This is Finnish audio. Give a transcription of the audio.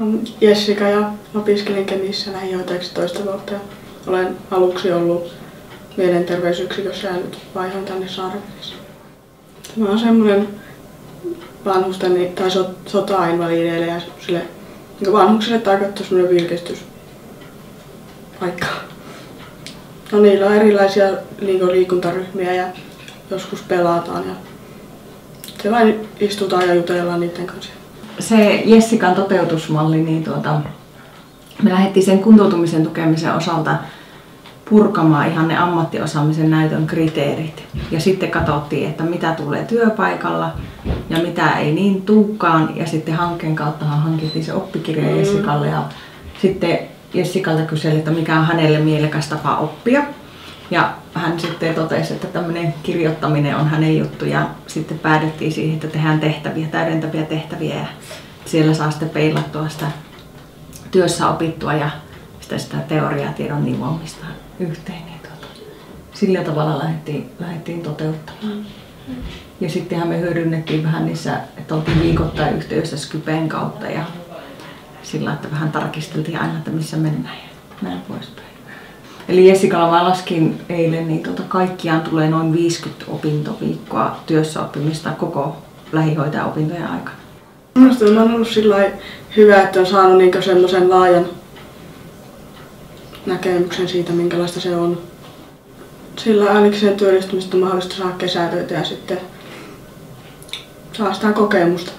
Olen Jessica ja opiskelin Kemissä lähihoitajaksi toista vuotta. Olen aluksi ollut mielenterveysyksikössä ja nyt vaihan tänne Saarekkeessa. Tämä on semmoinen vanhusten tai so, sota-invalideille ja sille, niin vanhuksille tarkoittaa semmoinen virkistys paikka. No niillä on erilaisia niin liikuntaryhmiä ja joskus pelataan ja se vain istutaan ja jutellaan niiden kanssa. Se Jessikan toteutusmalli, niin tuota, me lähdettiin sen kuntoutumisen tukemisen osalta purkamaan ihan ne ammattiosaamisen näytön kriteerit. Ja sitten katsottiin, että mitä tulee työpaikalla ja mitä ei niin tuukaan. Ja sitten hankkeen kautta hankittiin se oppikirja Jessikalle ja sitten Jessikalta kyseli, että mikä on hänelle mielekäs tapa oppia. Ja hän sitten totesi, että tämmöinen kirjoittaminen on hänen juttu ja sitten päädyttiin siihen, että tehdään tehtäviä, täydentäviä tehtäviä ja siellä saa sitten peilattua sitä työssä opittua ja sitä, sitä teoriaa tiedon nivoamista yhteen. Niin tuota, sillä tavalla lähdettiin, lähdettiin toteuttamaan. Ja sittenhän me hyödynnettiin vähän niissä, että oltiin viikoittain yhteydessä Skypen kautta ja sillä, että vähän tarkisteltiin aina, että missä mennään ja näin poispäin. Eli Jessikalla mä laskin eilen, niin tuota, kaikkiaan tulee noin 50 opintoviikkoa työssä oppimista koko lähihoitajan opintojen aikana. Mielestäni on ollut sillä hyvä, että on saanut niin semmoisen laajan näkemyksen siitä, minkälaista se on. Sillä ainakin työllistymistä on mahdollista saada kesätöitä ja sitten saa sitä kokemusta.